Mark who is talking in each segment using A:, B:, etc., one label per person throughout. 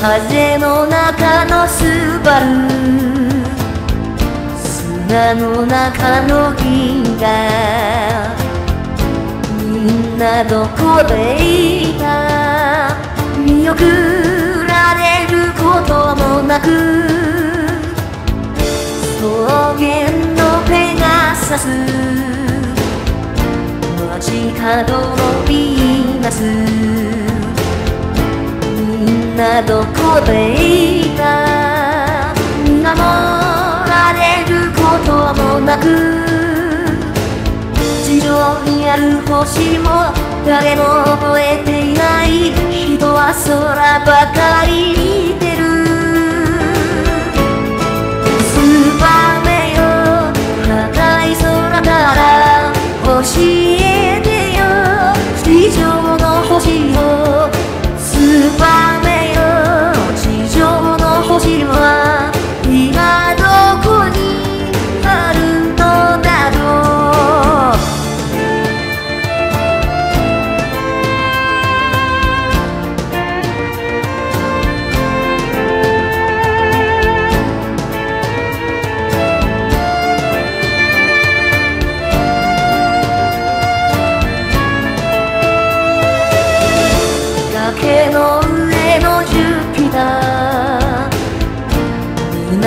A: 風の中のスバル砂の中の銀河みんなどこでいた見送られることもなく草原のペガサス街角のビーナス。などこでいた守られることもなく地上にある星も誰も覚えていない。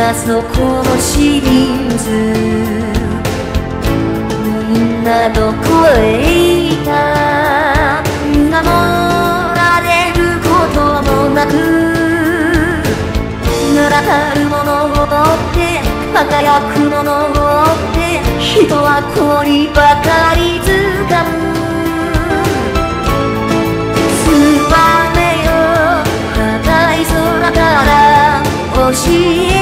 A: このシリーズみんなどこへいた。守られることもなく名だたるものを持って輝くものを追って人は氷ばかり掴む教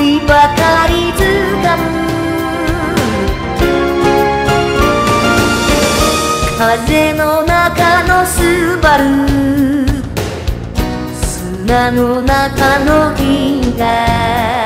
A: りばかり掴む風の中のスバル。砂の中の銀河